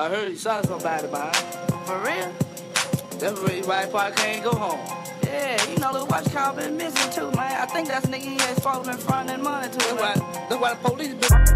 I heard he shot somebody, man. For real? That's the reason why I can't go home. Yeah, you know, the watch car been missing too, man. I think that's nigga he had supposed been fronting money to. That's why, that's why the police been...